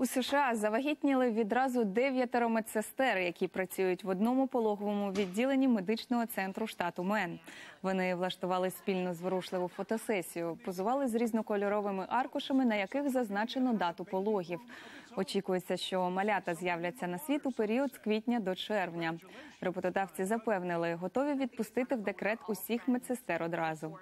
У США завагітніли відразу дев'ятеро медсестер, які працюють в одному пологовому відділенні медичного центру штату Мен. Вони влаштували спільну зворушливу фотосесію, позували з різнокольоровими аркушами, на яких зазначено дату пологів. Очікується, що малята з'являться на світ у період з квітня до червня. Роботодавці запевнили, готові відпустити в декрет усіх медсестер одразу.